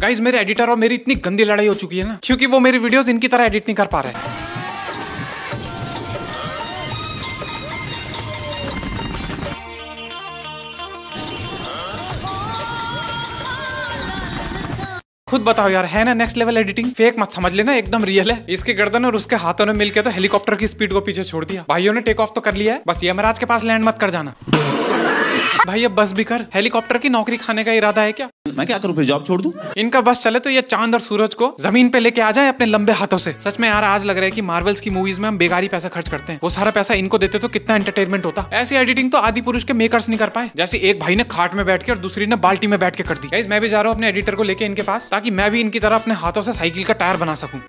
Guys मेरे editor और मेरी इतनी गंदी लड़ाई हो चुकी है ना, क्योंकि वो मेरी वीडियोस इनकी तरह एडिट नहीं कर पा रहे खुद बताओ यार, है ना नेक्स्ट लेवल एडिटिंग फेक मत समझ लेना, एकदम रियल है। इसके गर्दन और उसके हाथों ने मिलकर तो हेलीकॉप्टर की स्पीड को पीछे छोड़ दिया। भाइयों ने टेक ऑफ़ तो कर लिया है, बस यमराज के पास लैंड मत कर जाना। भाई अब बस भी कर। हेलीकॉप्टर की नौकरी खाने का इरादा है क्या? मैं क्या करूँ फिर? जॉब छोड़ दूँ? इनका बस चले तो ये चाँद और सूरज को ज़मीन पे लेके आ जाए अपने लंबे हाथों से। सच में यार आज लग रहा है कि मार्वल्स की मूवीज़ में हम बेकारी पैसा खर्च करते हैं। वो सारा पैसा इनको देते तो कितना एंटरटेनमेंट होता। ऐसी एडिटिंग तो आदि पुरुष के मेकर्स नहीं कर पाए। जैसे एक भाई ने खाट में बैठ के और दूसरी ने बाल्टी में बैठ के कर दी। मैं भी जा रहा हूँ अपने एडिटर को लेके इनके पास ताकि मैं भी इनकी तरह अपने हाथों से साइकिल का टायर बना सकूँ।